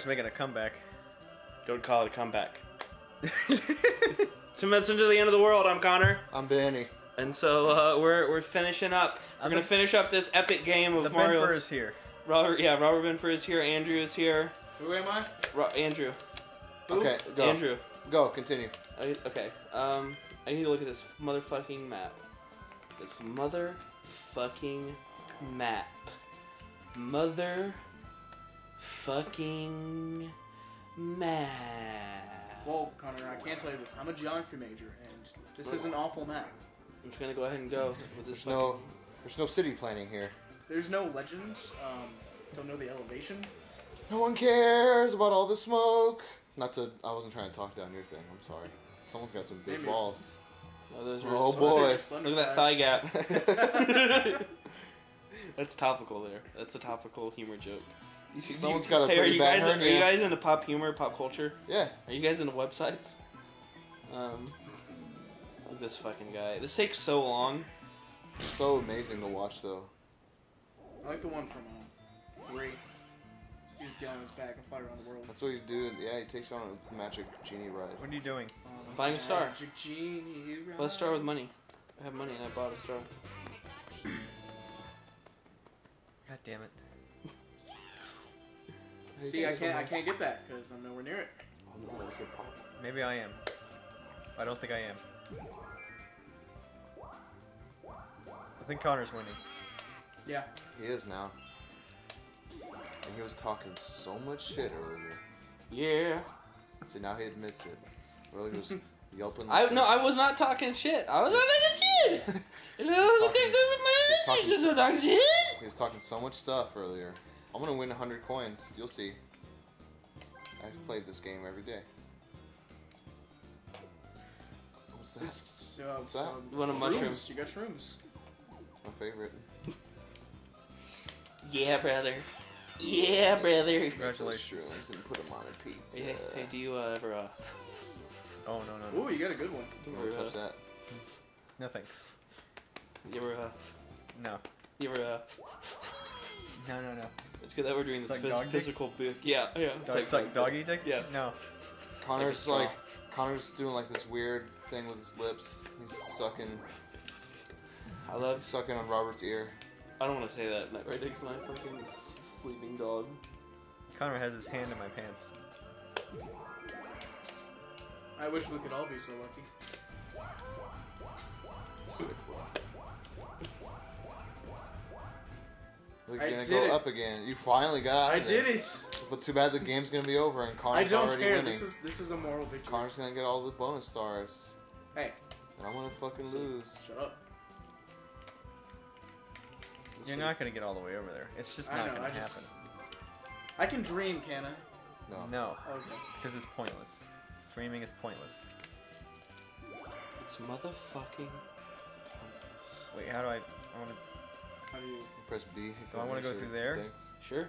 Connor's making a comeback. Don't call it a comeback. So minutes into the end of the world, I'm Connor, I'm Benny. and so uh, we're we're finishing up. We're I'm gonna the- finish up this epic game of the Mario. Benfer is here. Robert, yeah, Robert Benfer is here. Andrew is here. Who am I? Ro- Andrew. Okay, go. Andrew. Go, continue. I, okay. Um, I need to look at this motherfucking map. This motherfucking map. Mother fucking map. Well, Connor, I can't tell you this. I'm a geography major, and this is an awful map. I'm just gonna go ahead and go with this. There's no, there's no city planning here. There's no legends. Um, don't know the elevation. No one cares about all the smoke. Not to, I wasn't trying to talk down your thing. I'm sorry. Someone's got some big Maybe. balls. Oh, those are Oh, just- boy. Just Look at that thigh gap. That's topical there. That's a topical humor joke. You should- Someone's you- got a hey, are pretty you bad guys are hernia. you guys into pop humor, pop culture? Yeah. Are you guys into websites? Um, look at this fucking guy. This takes so long. It's so amazing to watch though. I like the one from um, three. You just get on his back and fly around the world. That's what he's doing. Yeah, he takes on a magic genie ride. What are you doing? Um, Buying a star. Magic Genie Let's start with money. I have money and I bought a star. God damn it. Hey, See, I can't, I can't get that because I'm nowhere near it. Oh, no, it's a pop. Maybe I am. I don't think I am. I think Connor's winning. Yeah. He is now. And he was talking so much shit earlier. Yeah. See, now he admits it. Earlier he was yelping. I like no, a- I was not talking shit. I was not talking shit. You know, look talking- at the talking- Just not talking shit. He was talking so much stuff earlier. I'm gonna win 100 coins. You'll see. I've played this game every day. What's that? So, What's that? You want a mushroom? You got shrooms. My favorite. Yeah, brother. Yeah, brother. Make those Congratulations. Shrooms and put them on a pizza. Hey, hey, do you uh, ever uh, Oh, no, no, no. Ooh, you got a good one. you Don't ever, touch uh, that. No thanks. you ever uh, No. you ever uh, No, no, no. It's good that we're doing this Suck phys- dog dick? physical book. Yeah, yeah. Do I suck doggy dick? Yeah. No. Connor's straw. like, Connor's doing like this weird thing with his lips. He's sucking, I love. sucking on Robert's ear. I don't want to say that like, right next to my fucking s- sleeping dog. Connor has his hand in my pants. I wish we could all be so lucky. Sick. Look, I you're gonna did go it. up again. You finally got out I of did it. But too bad the game's gonna be over and Connor's already winning. I don't care. winning. This is this is a moral victory. Connor's gonna get all the bonus stars. Hey, And I'm gonna fucking lose. shut up. We'll You're see. not gonna get all the way over there. It's just I not know. gonna I happen. just. I can dream, can I? No. No, Okay. because it's pointless. Dreaming is pointless. It's motherfucking. pointless. Wait, how do I? I want to. How do you? Press B. Do I wanna go through there? things. Sure.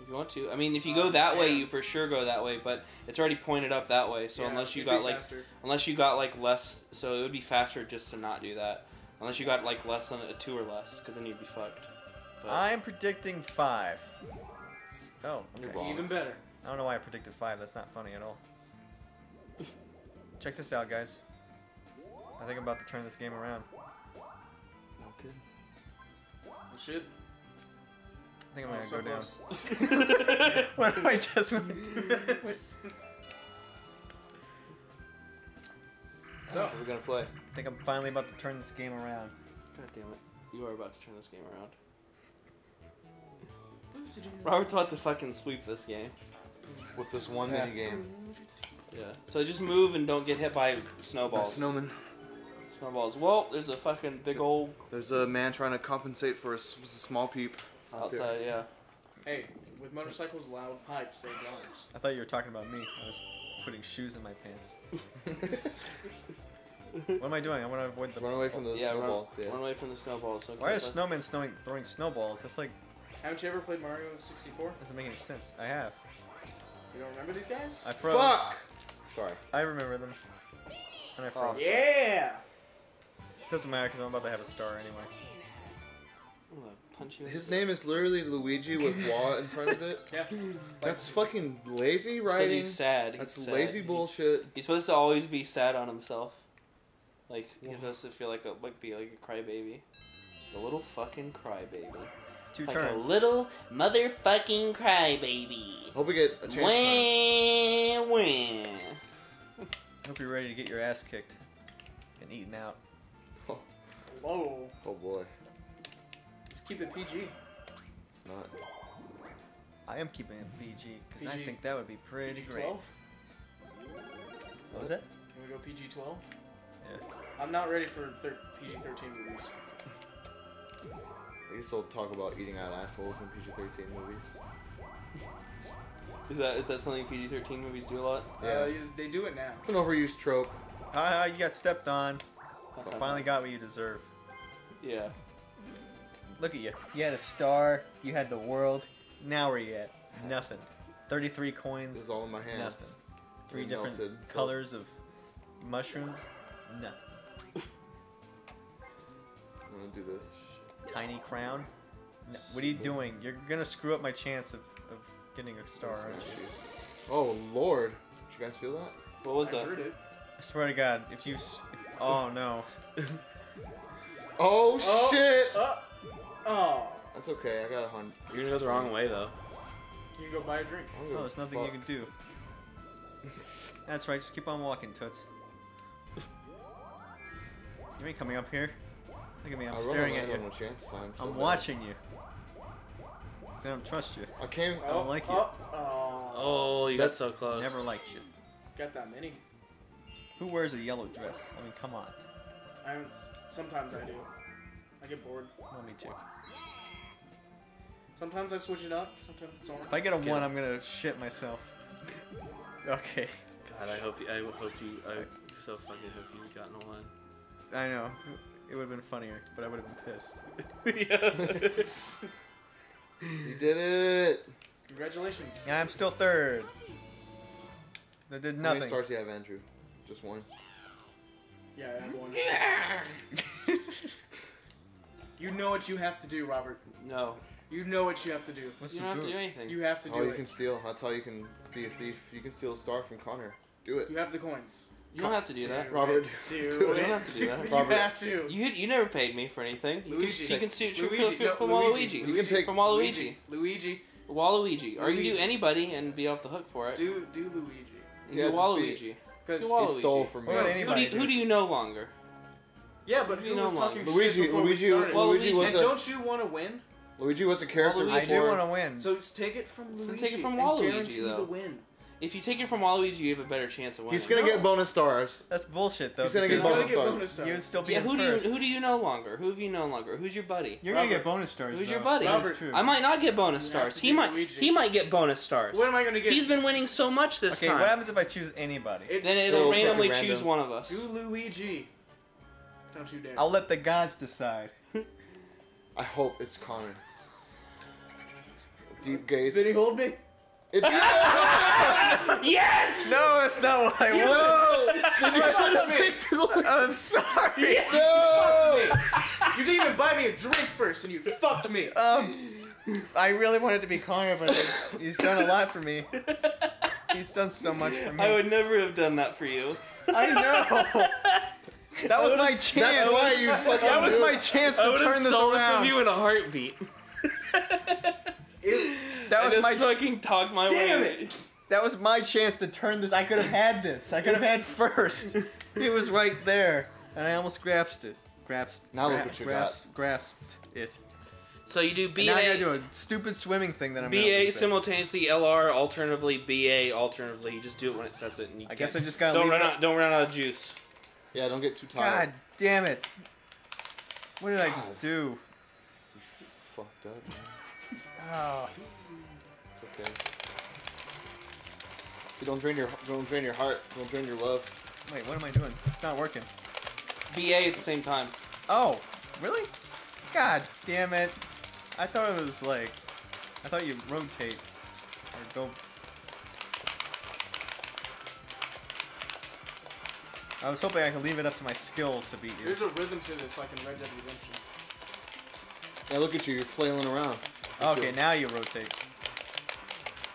If you want to. I mean, if you Oh, go that way, you for sure go that way. But it's already pointed up that way. So Yeah, unless you got like, faster. unless you got like less, so it would be faster just to not do that. Unless you got like less than a two or less, because then you'd be fucked. But I'm predicting five. Oh, You're okay. wrong. even better. I don't know why I predicted five. That's not funny at all. Check this out, guys. I think I'm about to turn this game around. Okay. It. I think I'm Oh, gonna so go down. close. what am I just? I so, What are we gonna play? I think I'm finally about to turn this game around. God damn it, you are about to turn this game around. Robert's about to fucking sweep this game. With this one Yeah. mini game. Yeah. So just move and don't get hit by My snowballs. snowman. Snowballs. Well, there's a fucking big old There's a man trying to compensate for a, s- a small peep. out there. outside. Yeah. hey, with motorcycles, loud pipes save lives. I thought you were talking about me. I was putting shoes in my pants. What am I doing? I want to avoid the. Run away from the yeah. snowballs. Run, yeah. run away from the snowballs. Okay, Why are but- snowmen snowing, throwing snowballs? That's like Haven't you ever played Mario 64? doesn't make any sense. I have. You don't remember these guys? I froze. Fuck! Sorry. I remember them. And I Oh. froze. Yeah. Doesn't matter because I'm about to have a star anyway. Punch His name is literally Luigi with Wah in front of it. Yeah. That's fucking lazy It's 'cause writing. he's sad. He's That's sad. lazy He's- bullshit. He's supposed to always be sad on himself. Like he's supposed to feel like a like be like a crybaby. A little fucking crybaby. Two Like turns. a little motherfucking crybaby. Hope we get a chance. Wah, wah. Hope you're ready to get your ass kicked and eaten out. Whoa. Oh boy, Let's keep it PG. it's not. I am keeping it PG because I think that would be pretty great. PG great. 12. What was that? Can we go PG 12? Yeah. I'm not ready for thir- PG 13 movies. We can still talk about eating out assholes in PG-13 movies. Is that is that something PG thirteen movies do a lot? Yeah. Uh, they do it now. It's an overused trope. Ah, you got stepped on. Finally got what you deserve. Yeah. Look at you. You had a star. You had the world. Now where you at? Nothing. 33 This coins. is all in my hands. Nothing. Three It different melted. colors of mushrooms. Nothing. I'm gonna do this. Tiny crown. No. What are you doing? You're gonna screw up my chance of, of getting a star, aren't you? you. Oh lord, did you guys feel that? What was I that? heard it. I swear to God, if you. oh no. Oh, Oh. shit! Oh. Oh. That's okay. I got a hundred. You're gonna go the wrong way though. Can you can go buy a drink. I don't Oh, give there's nothing you can do. That's right. Just keep on walking, toots. You ain't coming up here. Look at me. I'm I staring at you. on a chance time. so I'm bad. watching you. I don't trust you. I came. I don't like you. Oh. oh. Oh, oh you That's- got so close. Never liked you. Got that many. Who wears a yellow dress? I mean, come on. I haven't. S- Sometimes I do. I get bored. Well, me too. Sometimes I switch it up. Sometimes it's orange. If I get a Okay. one, I'm gonna shit myself. okay. God, I hope you. I hope you. I so fucking hope you've gotten a one. I know. It would have been funnier, but I would have been pissed. yeah. You did it. Congratulations. Yeah, I'm still third. That did nothing. How nothing. many stars do you have, Andrew? Just one. Yeah, I have one. You know what you have to do, Robert. no, You know what you have to do. What's you don't have to do anything. You have to do Oh, you it. can steal. That's how you can be a thief. You can steal a star from Connor. Do it. You have the coins. You don't have to do that. Robert. Do, do it. it. You don't have to do that. You Robert. have to. You you never paid me for anything. You Luigi. can, you can steal from, Luigi, from, no, from Luigi. Waluigi. You can pick- from Waluigi. Luigi. Waluigi. Or you can do anybody and be off the hook for it. Do do Luigi. You Yeah, do just be- Waluigi. Because He Waluigi. stole from me. Who Who do, you, who do you know longer? yeah, but You who know was him, talking Luigi- shit before Luigi- we started? Luigi was and a- don't you want to win? Luigi was a character Waluigi. I before. do want to win. So take it from Luigi. take it from and Waluigi, guarantee though. the win. If you take it from Waluigi, you have a better chance of winning. He's gonna No. get bonus stars. That's bullshit, though. He's gonna get bonus He's gonna stars. bonus stars. You would still be yeah, in who do you first. who do you know longer? Who have you known longer? Who's your buddy? You're gonna get bonus stars. Who's though. your buddy? Robert. I might not get bonus You stars. He might Luigi. he might get bonus stars. What am I going to get? He's been winning so much this Okay, time. what happens if I choose anybody? It's then It'll it'll pick randomly random. choose one of us. do Luigi. Don't you dare. I'll let the gods decide. I hope it's Connor. Deep gaze. Did he hold me? It's yeah! Yes! No, that's not what I want. no! Then you should have picked the I'm sorry. No! You didn't even buy me a drink first, and you fucked me. Um, I really wanted to be Connor, but he's- he's done a lot for me. He's done so much for me. I would never have done that for you. I know. That was my chance. That's why you fucking That was do my it. chance I to would have turn this stolen around. from you in a heartbeat. That I was just my fucking talked my Damn way. it! that was my chance to turn this. I could have had this. I could have had first. It was right there, and I almost grasped it. Grasped. Now look what you grasped, Grasped it. So you do And now I gotta do a stupid swimming thing that I'm. gonna BA simultaneously LR, alternatively BA, alternatively. You just do it when it sets it. And you I guess I just gotta don't leave run it. out. Don't run out of juice. Yeah, don't get too tired. God damn it! What did I just do? You fucked up, man. Oh. It's okay. See, don't drain your don't drain your heart. Don't drain your love. Wait, what am I doing? It's not working. BA at the same time. Oh, really? God damn it! I thought it was like, I thought you rotate or go. I was hoping I could leave it up to my skill to beat you. There's a rhythm to this, like in Red Dead Redemption. Hey, look at you. You're flailing around. Okay, now you rotate.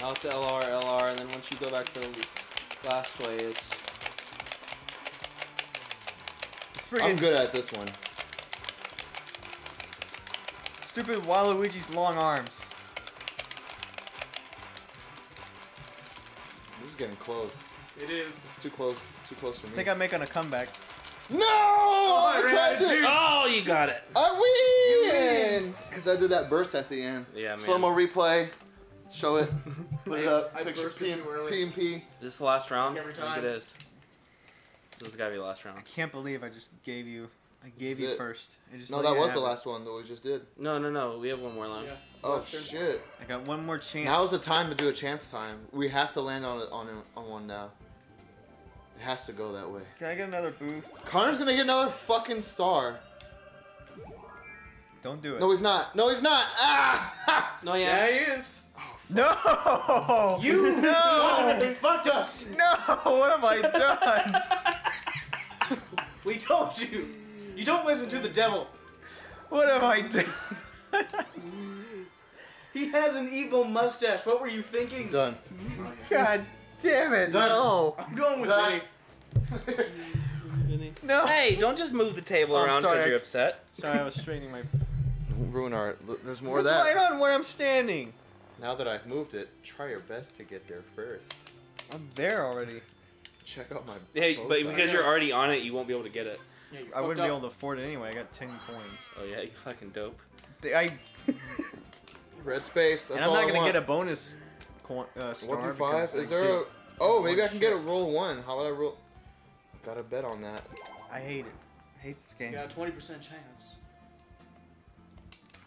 Now to LR, LR, and then once you go back to the last way, it's It's I'm good at this one. stupid Waluigi's long arms. This is getting close. It is. It's too close. Too close for me. I think I'm making a comeback. no! Oh, I ran tried out to. Oh, you got it. I win! Because I did that burst at the end. Yeah, man. Slow mo replay. Show it. Put it up. I Picture P and, too early. P and This is the last round. Every I think it is. This has got to be the last round. I can't believe I just gave you. I gave you it. first. I just No, that was the last one that we just did. No, no, no. We have one more round. Yeah. Oh Last turn. shit! I got one more chance. Now's the time to do a chance time. We have to land on it on on one now. It has to go that way. Can I get another boost? Connor's gonna get another fucking star. Don't do it. No, he's not. No, he's not. Ah! No, Yeah, yeah. he is. No! You no! You fucked us. no! What have I done? We told you. You don't listen to the devil. What have I done? He has an evil mustache. What were you thinking? Done. God damn it! Done. No! I'm going with Done. me. No! Hey, don't just move the table Oh, around because you're upset. Sorry, I was straightening my. Don't ruin our. There's more What's of that. What's right on where I'm standing? Now that I've moved it, try your best to get there first. I'm there already. Check out my. Hey, bow but tie. because you're already on it, you won't be able to get it. Yeah, you I wouldn't fucked be able to afford it anyway. I got 10 coins. Oh yeah, you fucking dope. I, red space. That's and I'm all not I gonna want. get a bonus coin, uh, star One through because five. Is I there a? Oh, maybe I can get a roll one. How about I roll? I've got a bet on that. I hate it. I hate this game. You got a 20% chance.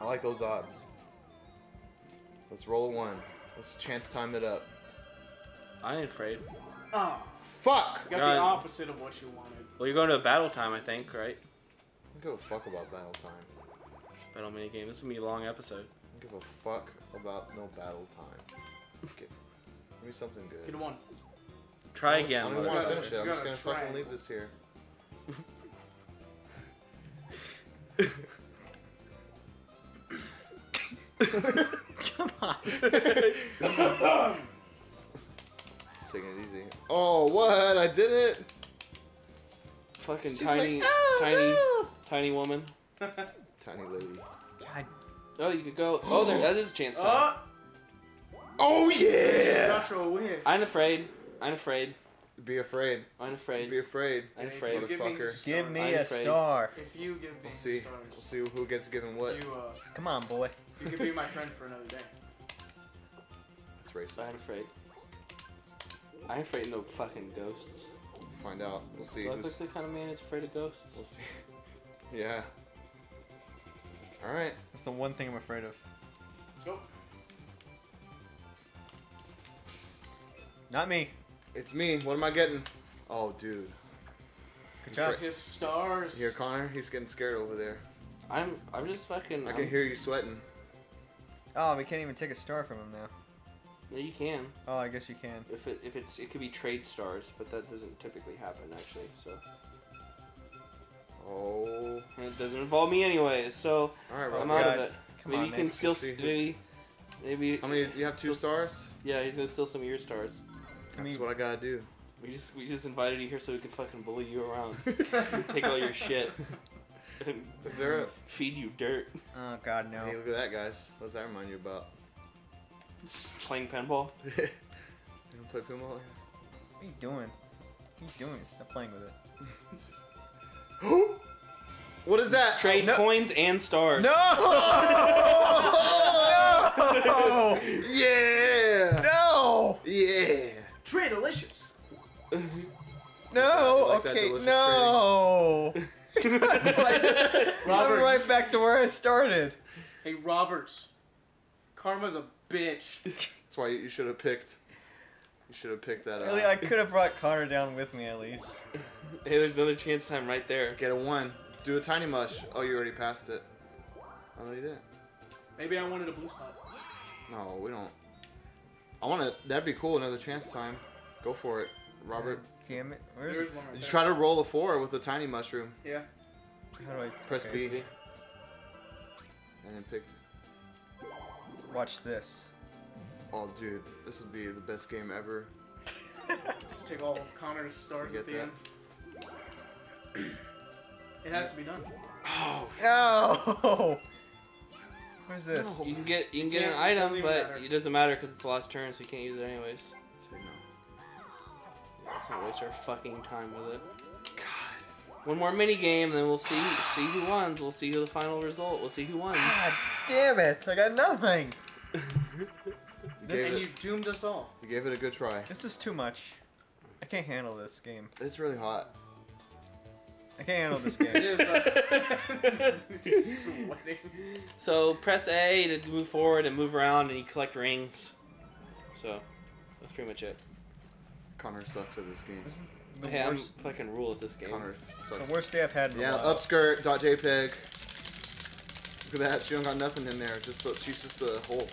I like those odds. Let's roll a one. Let's chance time it up. I ain't afraid. Oh, Fuck! you got You're the opposite of what you wanted. Well, you're going to a battle time, I think, right? I don't give a fuck about battle time. Battle mini game. This is gonna be a long episode. I don't give a fuck about no battle time. Okay. Give me something good. Get a one. Try I again. don't even want to finish it. I'm just gonna try fucking leave this here. Come. Just taking it easy. Oh, what? I did it! Fucking She's tiny, like, "Oh, tiny, no." tiny woman. Tiny lady. God. Oh, you could go. Oh, there. That is a chance time. Oh, Oh, yeah! natural wish. I'm afraid. I'm afraid. Be afraid. I'm afraid. Be afraid. afraid. I'm afraid. you give me Motherfucker. stars- Give me a star. If you give me We'll see. stars, We'll see who gets given what. you uh, Come on, boy. you can be my friend for another day. It's racist. I'm afraid. I'm afraid of no fucking ghosts. Find out. We'll see Do I look who's. like the kind of man that's afraid of ghosts? We'll see. Yeah. Alright. That's the one thing I'm afraid of. Let's go. Not me. It's me. What am I getting? Oh, dude. Good job. His stars. Here, Connor. He's getting scared over there. I'm. I'm just fucking. I I'm- can hear you sweating. Oh, we can't even take a star from him now. Yeah, you can. Oh, I guess you can. If it if it's it could be trade stars, but that doesn't typically happen actually. So Oh. and it doesn't involve me anyways. So Alright, I'm out God. of it. Come maybe on, you can steal. Let's see Maybe. Maybe. How many? You have two Let's- stars? Yeah, he's gonna steal some of your stars. I That's mean, what I gotta do. We just we just invited you here so we could fucking bully you around, take all your shit, and Is there a. feed you dirt. oh god, no. Hey, look at that, guys. What does that remind you about? Playing pinball. you don't play pinball? What are you doing? What are you doing? Stop playing with it. what is that? Trade no. coins and stars. No! no! Yeah! No! Yeah! Trade delicious. No! Like okay, no! I'm right back to where I started. Hey, Roberts. Karma's a bitch. That's why you should have picked. You should have picked that up. Really. I uh, could have brought Connor down with me at least. Hey, there's another chance time right there. Get a one. Do a tiny mush. Oh, you already passed it. Oh, no, you didn't. Maybe I wanted a blue spot. No, we don't. I want to. That'd be cool. Another chance time. Go for it, Robert. Damn it. Where's There's it? one right You there. try to roll a four with the tiny mushroom. Yeah. How do I Press okay. B. and then pick. Watch this. Oh, dude, this would be the best game ever. Just take all of Connor's stars at the get end. It has to be done. Oh, oh. No! Where's this? No. You can get you can get Can't- an item, even but matter. it doesn't matter because it's the last turn, so you can't use it anyways. say no. Let's not waste our fucking time with it. God. One more mini game, then we'll see see who wins. We'll see who the final result. We'll see who wins. God damn it! I got nothing. You gave, And it, you doomed us all. you gave it a good try. This is too much. I can't handle this game. It's really hot. I can't handle this It game. is. Uh, just sweating. So press A to move forward and move around, and you collect rings. So that's pretty much it. Connor sucks at this game. This is the Hey, I'm worst, fucking rule at this game. Connor sucks. the worst day I've had in a Yeah, while. upskirt.jpg. Look at that. She don't got nothing in there. Just the, she's just a hole.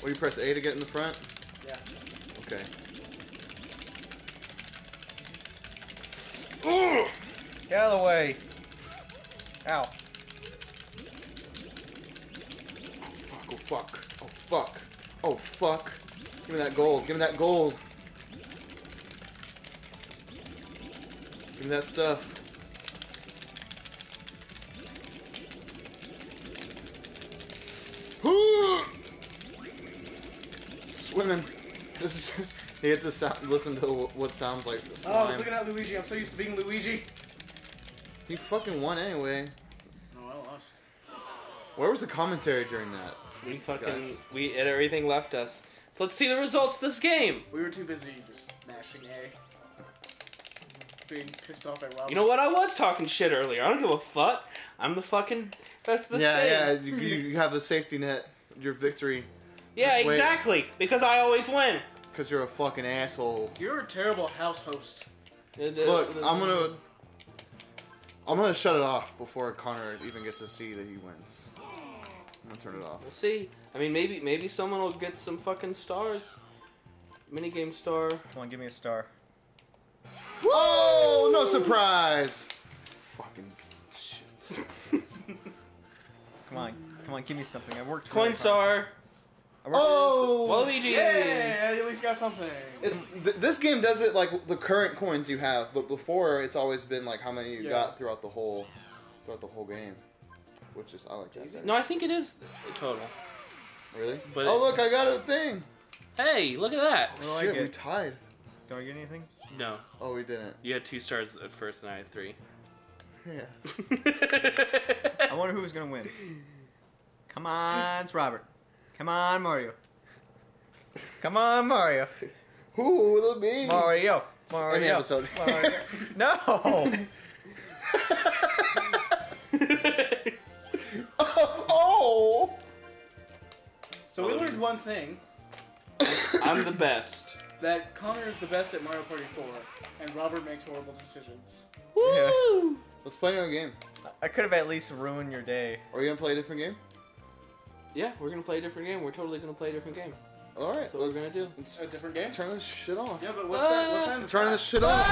What you press A to get in the front? Yeah. Okay. Get out of the way. Ow. Fuck, oh fuck. Oh fuck. Oh fuck. Give me that gold. Give me that gold. Give me that stuff. Swimming. This is. You get to sound, listen to what sounds like Oh, I was looking at Luigi. I'm so used to being Luigi. He fucking won anyway. No, I lost. Where was the commentary during that? We fucking Guys. we everything left us. So let's see the results of this game. We were too busy just mashing A. Being pissed off at Robert. You know what? I was talking shit earlier. I don't give a fuck. I'm the fucking best of this yeah, game. yeah. You, you have the safety net. Your victory. Yeah, Just wait. exactly. Because I always win. Because you're a fucking asshole. You're a terrible house host. Look, I'm gonna. I'm gonna shut it off before Connor even gets to see that he wins. I'm gonna turn it off. We'll see. I mean, maybe maybe someone will get some fucking stars. Minigame star. Come on, give me a star. Oh, no surprise! Fucking shit. Come on, come on, give me something. I worked. Coin really hard. Star. I worked Oh! Waluigi. Yay! At least got something. It's, th- this game does it like the current coins you have, but before it's always been like how many you Yeah. got throughout the whole, throughout the whole game, which is I like that. better. No, I think it is total. Really? But oh it- look, I got a thing. Hey, look at that. What do I Shit, we tied. Don't I get anything? No, Oh, we didn't. you had two stars at first, and I had three. Yeah. I wonder who's gonna win. Come on, it's Robert. Come on, Mario. Come on, Mario. Who will it be? Mario. Mario. End the episode. Mario. No. oh. So we learned one thing I'm the best. that Connor is the best at Mario Party 4, and Robert makes horrible decisions. Woo! Let's play another game. I could have at least ruined your day. Are you gonna play a different game? Yeah, we're gonna play a different game. We're totally gonna play a different game. All right. That's what we're let's- gonna do. let's A different game? Turn this shit off. Yeah, but what's that? What's that? in Turn this shit off.